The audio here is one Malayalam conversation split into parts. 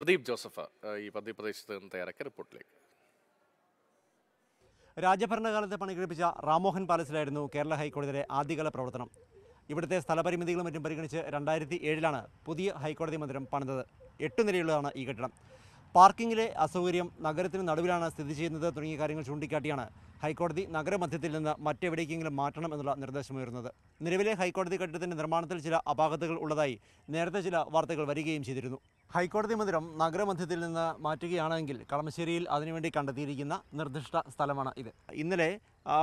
പ്രദീപ് ജോസഫ് ഈ മധ്യപ്രദേശത്ത് നിന്ന് തയ്യാറാക്കിയ റിപ്പോർട്ടിലേക്ക്. രാജഭരണകാലത്ത് പണികഴിപ്പിച്ച റാമോഹൻ പാലസിലായിരുന്നു കേരള ഹൈക്കോടതിയുടെ ആദ്യകാല പ്രവർത്തനം. ഇവിടുത്തെ സ്ഥലപരിമിതികളും മറ്റും പരിഗണിച്ച് രണ്ടായിരത്തി ഏഴിലാണ് പുതിയ ഹൈക്കോടതി മന്ദിരം പണിതത്. എട്ട് നിലയുള്ളതാണ് ഈ കെട്ടിടം. പാർക്കിങ്ങിലെ അസൗകര്യം നഗരത്തിന് നടുവിലാണ് സ്ഥിതി ചെയ്യുന്നത് തുടങ്ങിയ കാര്യങ്ങൾ ചൂണ്ടിക്കാട്ടിയാണ് ഹൈക്കോടതി നഗരമധ്യത്തിൽ നിന്ന് മറ്റെവിടേക്കെങ്കിലും മാറ്റണം എന്നുള്ള നിർദ്ദേശമുയർന്നത്. നിലവിലെ ഹൈക്കോടതി കെട്ടിടത്തിന്റെ നിർമ്മാണത്തിൽ ചില അപാകതകൾ ഉള്ളതായി നേരത്തെ ചില വാർത്തകൾ വരികയും ചെയ്തിരുന്നു. ഹൈക്കോടതി മന്ദിരം നഗരമധ്യത്തിൽ നിന്ന് മാറ്റുകയാണെങ്കിൽ കളമശ്ശേരിയിൽ അതിനുവേണ്ടി കണ്ടെത്തിയിരിക്കുന്ന നിർദ്ദിഷ്ട സ്ഥലമാണ് ഇത്. ഇന്നലെ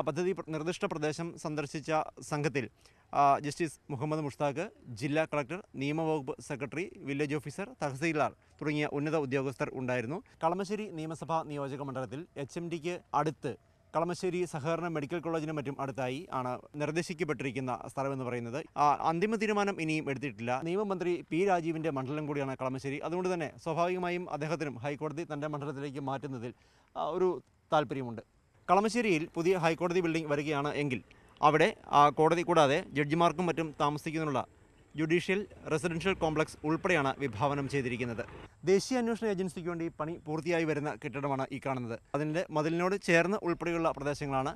പദ്ധതി നിർദ്ദിഷ്ട പ്രദേശം സന്ദർശിച്ച സംഘത്തിൽ ജസ്റ്റിസ് മുഹമ്മദ് മുഷ്താഖ് ജില്ലാ കളക്ടർ നിയമവകുപ്പ് സെക്രട്ടറി വില്ലേജ് ഓഫീസർ തഹസീൽദാർ തുടങ്ങിയ ഉന്നത ഉദ്യോഗസ്ഥർ ഉണ്ടായിരുന്നു. കളമശ്ശേരി നിയമസഭാ നിയോജക മണ്ഡലത്തിൽ എച്ച് എം ഡിക്ക് അടുത്ത് കളമശ്ശേരി സഹകരണ മെഡിക്കൽ കോളേജിനും മറ്റും അടുത്തായി ആണ് നിർദ്ദേശിക്കപ്പെട്ടിരിക്കുന്ന സ്ഥലമെന്ന് പറയുന്നത്. അന്തിമ തീരുമാനം ഇനിയും എടുത്തിട്ടില്ല. നിയമമന്ത്രി പി രാജീവിന്റെ മണ്ഡലം കൂടിയാണ് കളമശ്ശേരി. അതുകൊണ്ട് തന്നെ സ്വാഭാവികമായും അദ്ദേഹത്തിനും ഹൈക്കോടതി തന്റെ മണ്ഡലത്തിലേക്ക് മാറ്റുന്നതിൽ ഒരു താല്പര്യമുണ്ട്. കളമശ്ശേരിയിൽ പുതിയ ഹൈക്കോടതി ബിൽഡിംഗ് വരികയാണ് എങ്കിൽ അവിടെ കോടതി കൂടാതെ ജഡ്ജിമാർക്കും മറ്റും താമസിക്കുന്നതിനുള്ള ജുഡീഷ്യൽ റെസിഡൻഷ്യൽ കോംപ്ലക്സ് ഉൾപ്പെടെയാണ് വിഭാവനം ചെയ്തിരിക്കുന്നത്. ദേശീയ അന്വേഷണ ഏജൻസിക്ക് വേണ്ടി പണി പൂർത്തിയായി വരുന്ന കെട്ടിടമാണ് ഈ കാണുന്നത്. അതിന്റെ മതിലിനോട് ചേർന്ന് ഉൾപ്പെടെയുള്ള പ്രദേശങ്ങളാണ്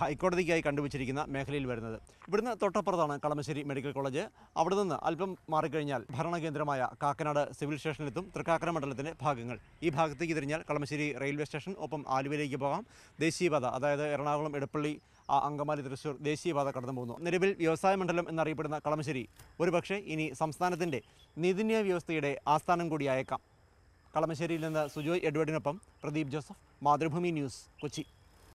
ഹൈക്കോടതിക്കായി കണ്ടുവച്ചിരിക്കുന്ന മേഖലയിൽ വരുന്നത്. ഇവിടുന്ന് തൊട്ടപ്പുറത്താണ് കളമശ്ശേരി മെഡിക്കൽ കോളേജ്. അവിടെ നിന്ന് അല്പം മാറിക്കഴിഞ്ഞാൽ ഭരണകേന്ദ്രമായ കാക്കനാട് സിവിൽ സ്റ്റേഷനിലെത്തും തൃക്കാക്കര മണ്ഡലത്തിന്റെ ഭാഗങ്ങൾ. ഈ ഭാഗത്തേക്ക് തിരിഞ്ഞാൽ കളമശ്ശേരി റെയിൽവേ സ്റ്റേഷൻ ഒപ്പം ആലുവയിലേക്ക് പോകാം. ദേശീയപാത അതായത് എറണാകുളം എടപ്പള്ളി അങ്കമാലി തൃശ്ശൂർ ദേശീയപാത കടന്നു പോകുന്നു. നിലവിൽ വ്യവസായ മണ്ഡലം എന്നറിയപ്പെടുന്ന കളമശ്ശേരി ഒരുപക്ഷെ ഇനി സംസ്ഥാനത്തിന്റെ നീതിന്യായ വ്യവസ്ഥയുടെ ആസ്ഥാനം കൂടിയായേക്കാം കളമശ്ശേരിയിൽ നിന്ന് സുജോയ് എഡ്വേർഡിനൊപ്പം പ്രദീപ് ജോസഫ് മാതൃഭൂമി ന്യൂസ് കൊച്ചി.